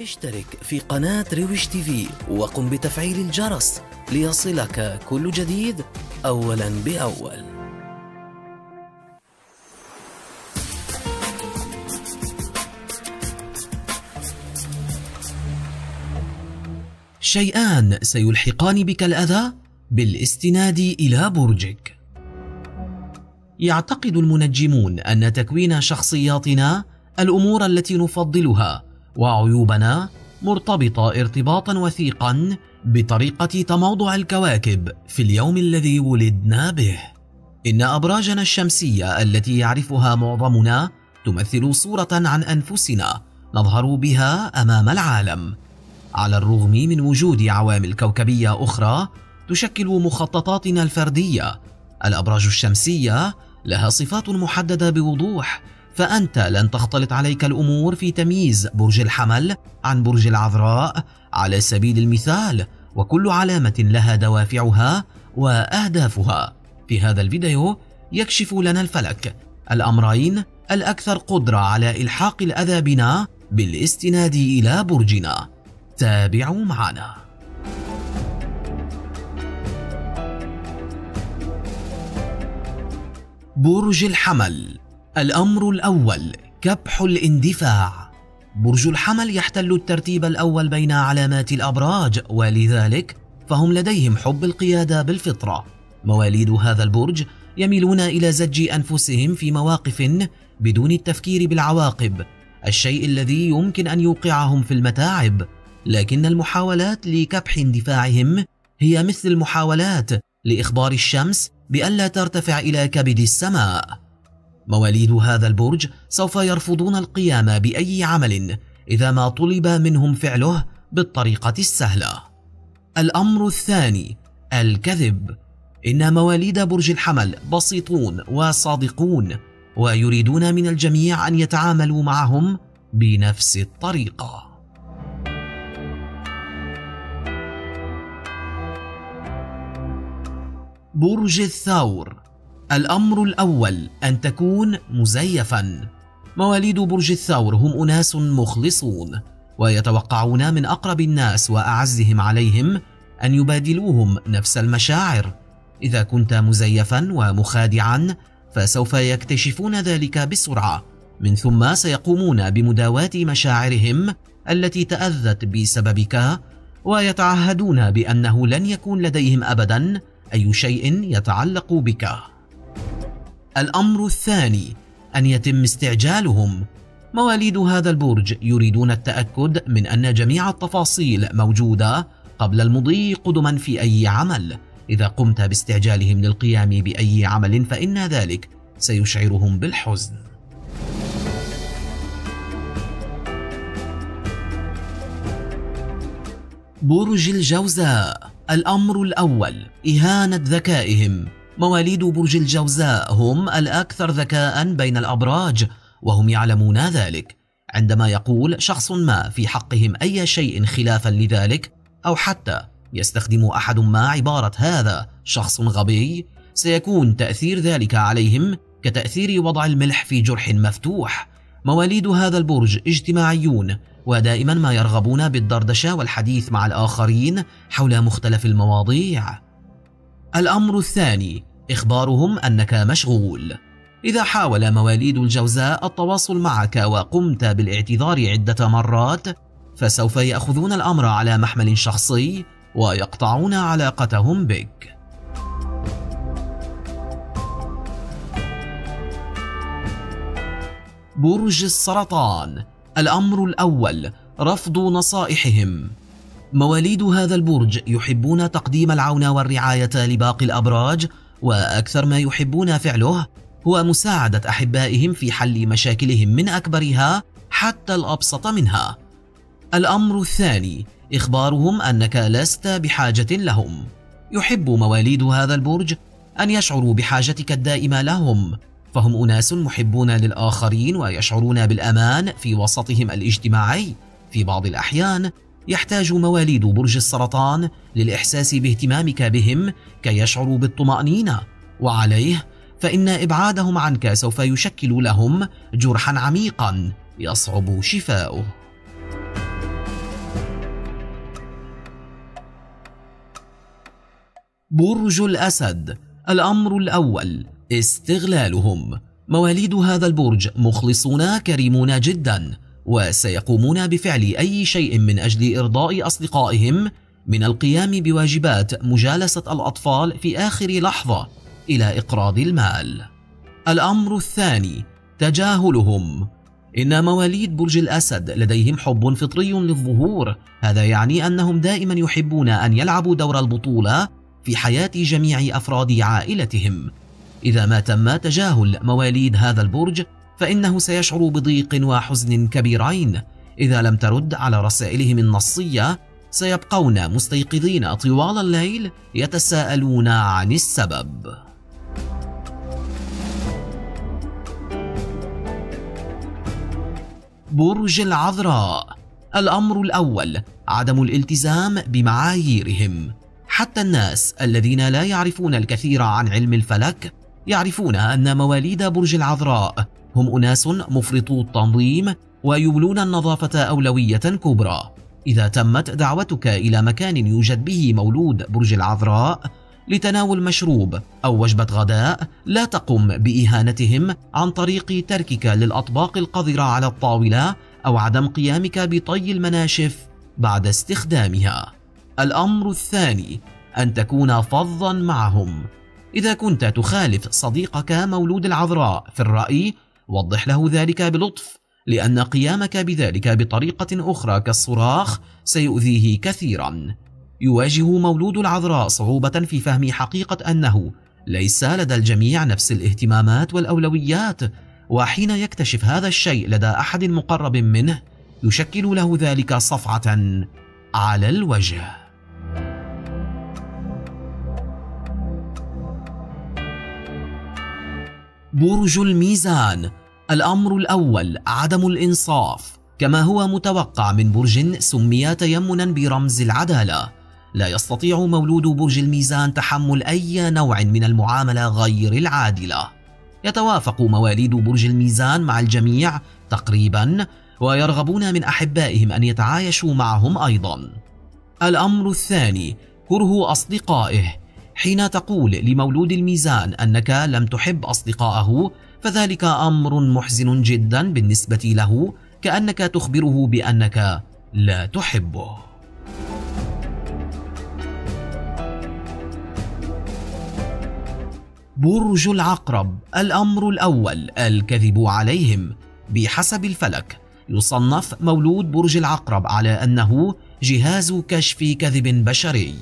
اشترك في قناة رويش تي في وقم بتفعيل الجرس ليصلك كل جديد أولا بأول. شيئان سيلحقان بك الأذى بالاستناد إلى برجك. يعتقد المنجمون أن تكوين شخصياتنا الأمور التي نفضلها وعيوبنا مرتبطة ارتباطا وثيقا بطريقة تموضع الكواكب في اليوم الذي ولدنا به. إن أبراجنا الشمسية التي يعرفها معظمنا تمثل صورة عن أنفسنا نظهر بها أمام العالم. على الرغم من وجود عوامل كوكبية أخرى تشكل مخططاتنا الفردية الأبراج الشمسية لها صفات محددة بوضوح فأنت لن تختلط عليك الأمور في تمييز برج الحمل عن برج العذراء. على سبيل المثال وكل علامة لها دوافعها وأهدافها. في هذا الفيديو يكشف لنا الفلك الأمرين الأكثر قدرة على إلحاق الأذى بنا بالاستناد إلى برجنا. تابعوا معنا. برج الحمل. الأمر الأول كبح الاندفاع. برج الحمل يحتل الترتيب الأول بين علامات الأبراج ولذلك فهم لديهم حب القيادة بالفطرة. مواليد هذا البرج يميلون إلى زج أنفسهم في مواقف بدون التفكير بالعواقب الشيء الذي يمكن أن يوقعهم في المتاعب. لكن المحاولات لكبح اندفاعهم هي مثل المحاولات لإخبار الشمس بألا ترتفع إلى كبد السماء. مواليد هذا البرج سوف يرفضون القيام بأي عمل إذا ما طلب منهم فعله بالطريقة السهلة. الأمر الثاني الكذب. إن مواليد برج الحمل بسيطون وصادقون ويريدون من الجميع أن يتعاملوا معهم بنفس الطريقة. برج الثور. الأمر الأول أن تكون مزيفا. مواليد برج الثور هم أناس مخلصون ويتوقعون من أقرب الناس وأعزهم عليهم أن يبادلوهم نفس المشاعر. إذا كنت مزيفا ومخادعا فسوف يكتشفون ذلك بسرعة. من ثم سيقومون بمداواة مشاعرهم التي تأذت بسببك ويتعهدون بأنه لن يكون لديهم أبدا أي شيء يتعلق بك. الأمر الثاني أن يتم استعجالهم. مواليد هذا البرج يريدون التأكد من أن جميع التفاصيل موجودة قبل المضي قدما في أي عمل. إذا قمت باستعجالهم للقيام بأي عمل فإن ذلك سيشعرهم بالحزن. برج الجوزاء الأمر الأول إهانة ذكائهم. مواليد برج الجوزاء هم الأكثر ذكاء بين الأبراج وهم يعلمون ذلك. عندما يقول شخص ما في حقهم أي شيء خلافا لذلك أو حتى يستخدم أحد ما عبارة هذا شخص غبي سيكون تأثير ذلك عليهم كتأثير وضع الملح في جرح مفتوح. مواليد هذا البرج اجتماعيون ودائما ما يرغبون بالدردشة والحديث مع الآخرين حول مختلف المواضيع. الأمر الثاني إخبارهم أنك مشغول. إذا حاول مواليد الجوزاء التواصل معك وقمت بالاعتذار عدة مرات فسوف يأخذون الأمر على محمل شخصي ويقطعون علاقتهم بك. برج السرطان الأمر الأول رفض نصائحهم. مواليد هذا البرج يحبون تقديم العون والرعاية لباقي الأبراج وأكثر ما يحبون فعله هو مساعدة أحبائهم في حل مشاكلهم من أكبرها حتى الأبسط منها. الأمر الثاني إخبارهم أنك لست بحاجة لهم. يحب مواليد هذا البرج أن يشعروا بحاجتك الدائمة لهم، فهم أناس محبون للآخرين ويشعرون بالأمان في وسطهم الاجتماعي. في بعض الأحيان يحتاج مواليد برج السرطان للإحساس باهتمامك بهم كي يشعروا بالطمأنينة. وعليه فإن إبعادهم عنك سوف يشكل لهم جرحا عميقا يصعب شفاؤه. برج الأسد الأمر الأول استغلالهم. مواليد هذا البرج مخلصون كريمون جدا. وسيقومون بفعل أي شيء من أجل إرضاء أصدقائهم من القيام بواجبات مجالسة الأطفال في آخر لحظة إلى إقراض المال. الأمر الثاني تجاهلهم إن مواليد برج الأسد لديهم حب فطري للظهور، هذا يعني أنهم دائما يحبون أن يلعبوا دور البطولة في حياة جميع أفراد عائلتهم. إذا ما تم تجاهل مواليد هذا البرج فإنه سيشعر بضيق وحزن كبيرين. إذا لم ترد على رسائلهم النصية سيبقون مستيقظين طوال الليل يتساءلون عن السبب. برج العذراء. الأمر الأول عدم الالتزام بمعاييرهم. حتى الناس الذين لا يعرفون الكثير عن علم الفلك يعرفون أن مواليد برج العذراء هم أناس مفرطو التنظيم ويولون النظافة أولوية كبرى إذا تمت دعوتك إلى مكان يوجد به مولود برج العذراء لتناول مشروب أو وجبة غداء لا تقم بإهانتهم عن طريق تركك للأطباق القذرة على الطاولة أو عدم قيامك بطي المناشف بعد استخدامها. الأمر الثاني أن تكون فظا معهم. إذا كنت تخالف صديقك مولود العذراء في الرأي وضح له ذلك بلطف لأن قيامك بذلك بطريقة أخرى كالصراخ سيؤذيه كثيرا. يواجه مولود العذراء صعوبة في فهم حقيقة أنه ليس لدى الجميع نفس الاهتمامات والأولويات وحين يكتشف هذا الشيء لدى أحد مقرب منه يشكل له ذلك صفعة على الوجه. برج الميزان. الأمر الأول عدم الإنصاف. كما هو متوقع من برج سمي تيمنا برمز العدالة. لا يستطيع مولود برج الميزان تحمل أي نوع من المعاملة غير العادلة. يتوافق مواليد برج الميزان مع الجميع تقريبا ويرغبون من أحبائهم أن يتعايشوا معهم أيضا. الأمر الثاني كره أصدقائه. حين تقول لمولود الميزان أنك لم تحب أصدقائه فذلك أمر محزن جدا بالنسبة له كأنك تخبره بأنك لا تحبه. برج العقرب الأمر الأول الكذب عليهم. بحسب الفلك يصنف مولود برج العقرب على أنه جهاز كشف كذب بشري.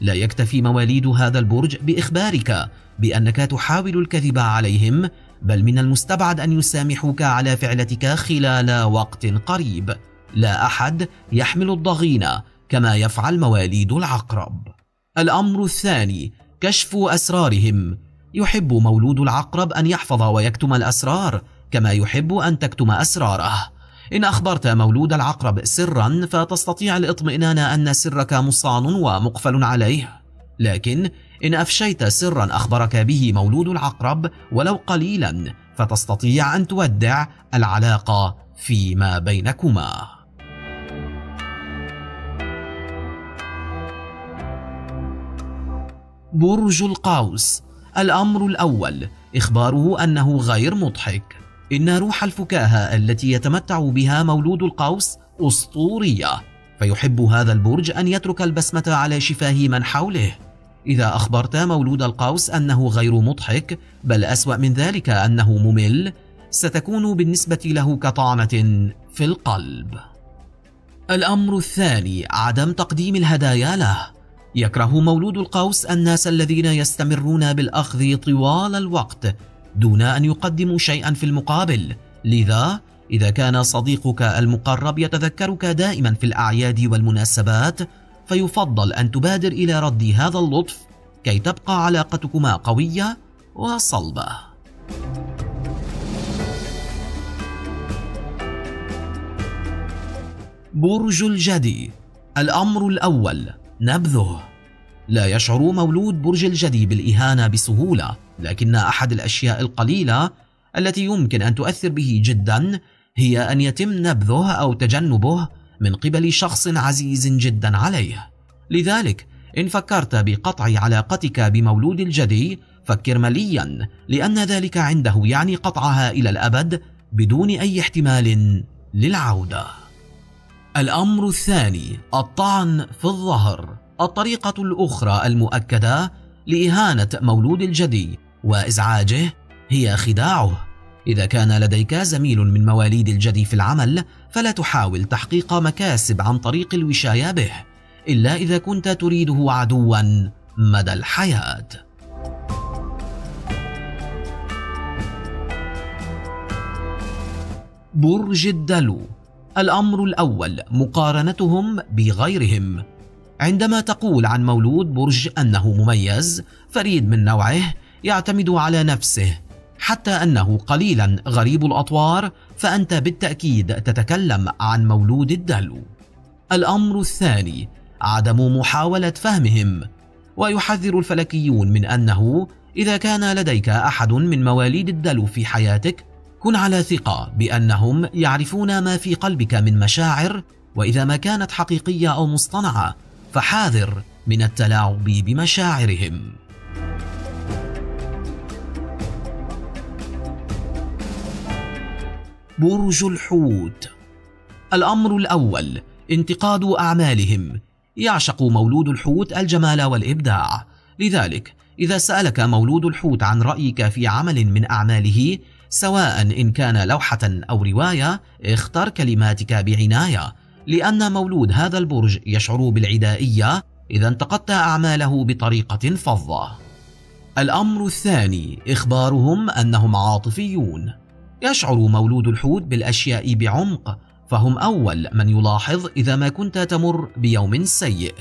لا يكتفي مواليد هذا البرج بإخبارك بأنك تحاول الكذب عليهم بل من المستبعد أن يسامحوك على فعلتك خلال وقت قريب. لا أحد يحمل الضغينة كما يفعل مواليد العقرب. الأمر الثاني كشف أسرارهم. يحب مولود العقرب أن يحفظ ويكتم الأسرار كما يحب أن تكتم أسراره. إن أخبرت مولود العقرب سرا فتستطيع الاطمئنان أن سرك مصان ومقفل عليه. لكن إن أفشيت سرا أخبرك به مولود العقرب ولو قليلا فتستطيع أن تودع العلاقة فيما بينكما. برج القوس الأمر الأول إخباره أنه غير مضحك. إن روح الفكاهة التي يتمتع بها مولود القوس أسطورية فيحب هذا البرج أن يترك البسمة على شفاه من حوله. إذا أخبرت مولود القوس أنه غير مضحك بل أسوأ من ذلك أنه ممل ستكون بالنسبة له كطعنة في القلب. الأمر الثاني عدم تقديم الهدايا له. يكره مولود القوس الناس الذين يستمرون بالأخذ طوال الوقت دون أن يقدموا شيئا في المقابل. لذا إذا كان صديقك المقرب يتذكرك دائما في الأعياد والمناسبات فيفضل أن تبادر إلى رد هذا اللطف كي تبقى علاقتكما قوية وصلبة. برج الجدي الأمر الأول نبذه. لا يشعر مولود برج الجدي بالإهانة بسهولة. لكن أحد الأشياء القليلة التي يمكن أن تؤثر به جدا هي أن يتم نبذه أو تجنبه من قبل شخص عزيز جدا عليه لذلك إن فكرت بقطع علاقتك بمولود الجدي فكر مليا لأن ذلك عنده يعني قطعها إلى الأبد بدون أي احتمال للعودة. الأمر الثاني الطعن في الظهر الطريقة الأخرى المؤكدة لإهانة مولود الجدي وإزعاجه هي خداعه. إذا كان لديك زميل من مواليد الجدي في العمل فلا تحاول تحقيق مكاسب عن طريق الوشاية به إلا إذا كنت تريده عدوا مدى الحياة. برج الدلو الأمر الأول مقارنتهم بغيرهم عندما تقول عن مولود برج أنه مميز فريد من نوعه يعتمد على نفسه حتى أنه قليلا غريب الأطوار فأنت بالتأكيد تتكلم عن مولود الدلو. الأمر الثاني عدم محاولة فهمهم. ويحذر الفلكيون من أنه إذا كان لديك أحد من مواليد الدلو في حياتك كن على ثقة بأنهم يعرفون ما في قلبك من مشاعر وإذا ما كانت حقيقية أو مصطنعة فحاذر من التلاعب بمشاعرهم. برج الحوت. الأمر الأول انتقاد أعمالهم. يعشق مولود الحوت الجمال والإبداع. لذلك إذا سألك مولود الحوت عن رأيك في عمل من أعماله سواء إن كان لوحة أو رواية اختر كلماتك بعناية. لأن مولود هذا البرج يشعر بالعدائية إذا انتقدت أعماله بطريقة فظة. الأمر الثاني إخبارهم أنهم عاطفيون. يشعر مولود الحوت بالأشياء بعمق فهم أول من يلاحظ إذا ما كنت تمر بيوم سيء.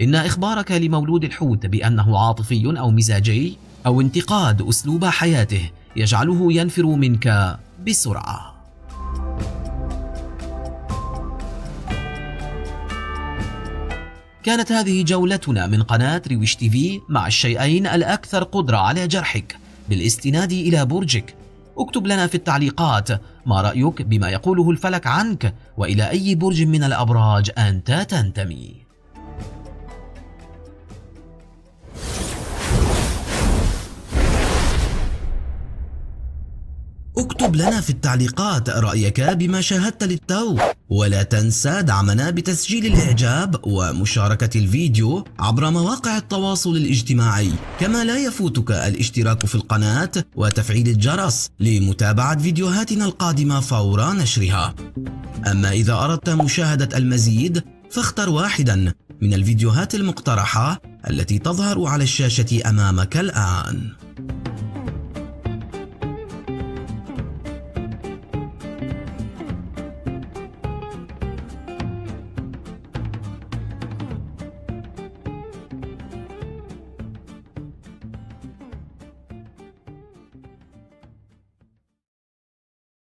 إن إخبارك لمولود الحوت بأنه عاطفي أو مزاجي أو انتقاد أسلوب حياته يجعله ينفر منك بسرعة. كانت هذه جولتنا من قناة رويش تي في مع الشيئين الأكثر قدرة على جرحك بالاستناد إلى برجك. اكتب لنا في التعليقات ما رأيك بما يقوله الفلك عنك وإلى أي برج من الأبراج أنت تنتمي. اكتب لنا في التعليقات رأيك بما شاهدت للتو. ولا تنسى دعمنا بتسجيل الإعجاب ومشاركة الفيديو عبر مواقع التواصل الاجتماعي. كما لا يفوتك الاشتراك في القناة وتفعيل الجرس لمتابعة فيديوهاتنا القادمة فور نشرها. أما إذا أردت مشاهدة المزيد فاختر واحدا من الفيديوهات المقترحة التي تظهر على الشاشة أمامك الآن.